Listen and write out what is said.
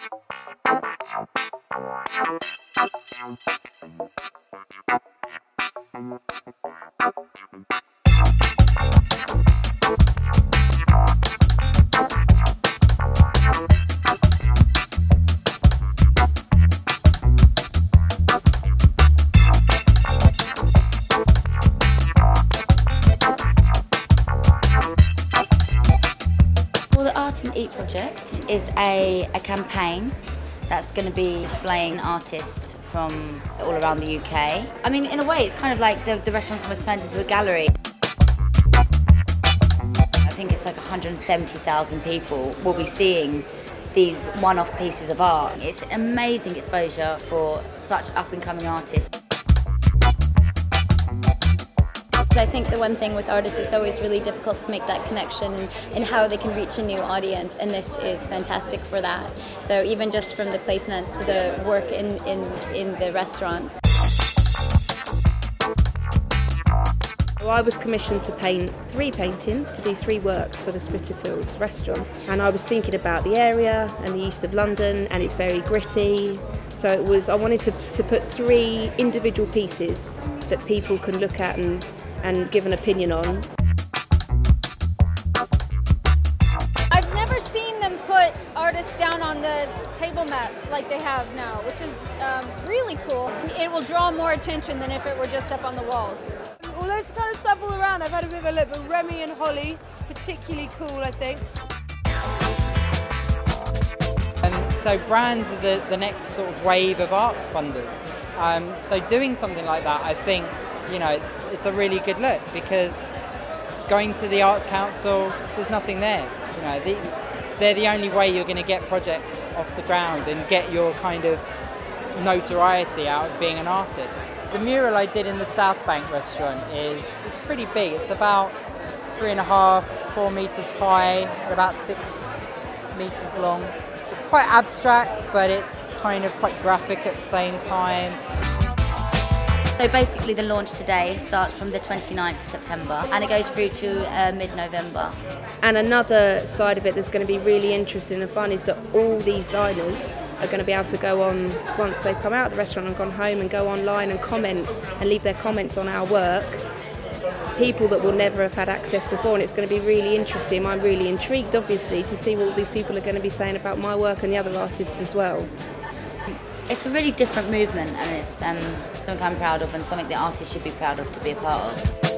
Well, the Art and Eat project is a, a campaign that's going to be displaying artists from all around the UK. I mean, in a way, it's kind of like the, the restaurant's almost turned into a gallery. I think it's like 170,000 people will be seeing these one-off pieces of art. It's an amazing exposure for such up-and-coming artists. I think the one thing with artists, it's always really difficult to make that connection and, and how they can reach a new audience, and this is fantastic for that. So even just from the placements to the work in, in, in the restaurants. I was commissioned to paint three paintings, to do three works for the Spitalfields restaurant. And I was thinking about the area and the east of London, and it's very gritty. So it was, I wanted to, to put three individual pieces that people can look at and, and give an opinion on. I've never seen them put artists down on the table mats like they have now, which is um, really cool. It will draw more attention than if it were just up on the walls. All this kind of stuff all around, I've had a bit of a look, but Remy and Holly, particularly cool, I think. Um, so brands are the, the next sort of wave of arts funders. Um, so doing something like that, I think, you know, it's, it's a really good look because going to the Arts Council, there's nothing there. You know, the, they're the only way you're going to get projects off the ground and get your kind of notoriety out of being an artist. The mural I did in the South Bank restaurant is, is pretty big. It's about three and a half, four meters high, and about six meters long. It's quite abstract, but it's kind of quite graphic at the same time. So basically the launch today starts from the 29th of September and it goes through to uh, mid-November. And another side of it that's going to be really interesting and fun is that all these diners are going to be able to go on once they've come out of the restaurant and gone home and go online and comment and leave their comments on our work. People that will never have had access before, and it's going to be really interesting. I'm really intrigued, obviously, to see what these people are going to be saying about my work and the other artists as well. It's a really different movement and it's um, something I'm proud of and something the artists should be proud of to be a part of.